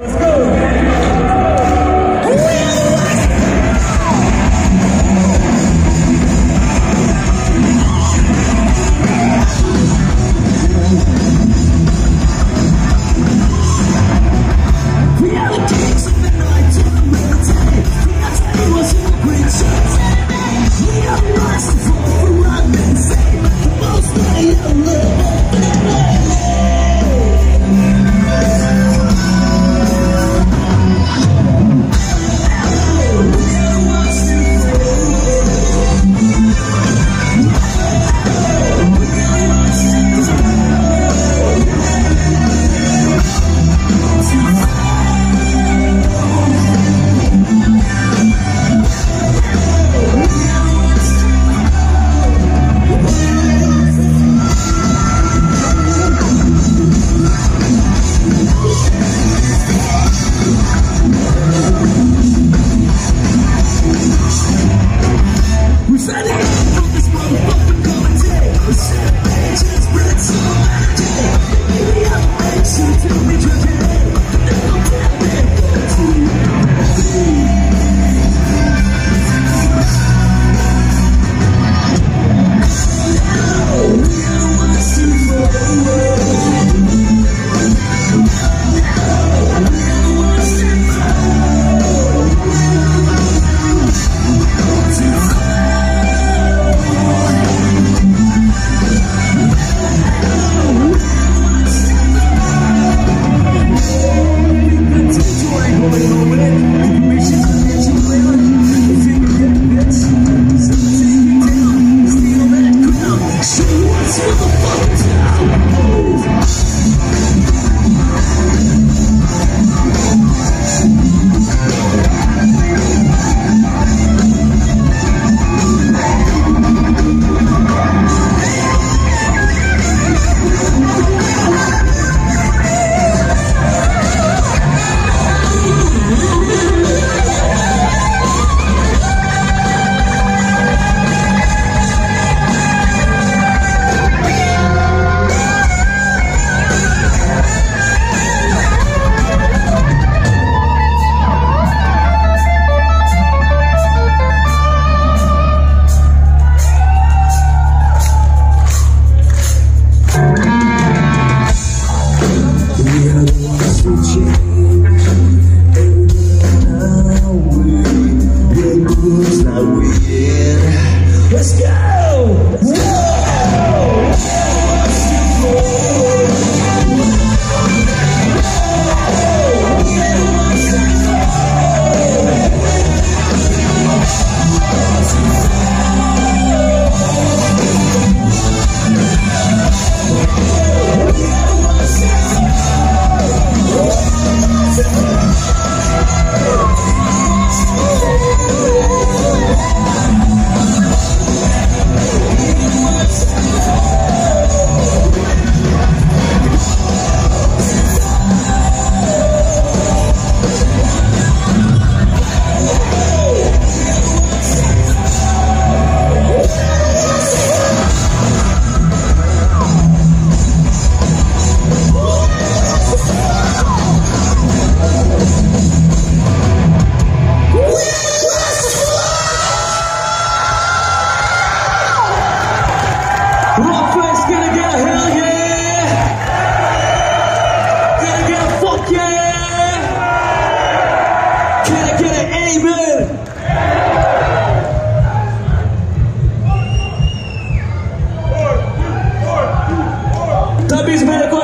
Let's go!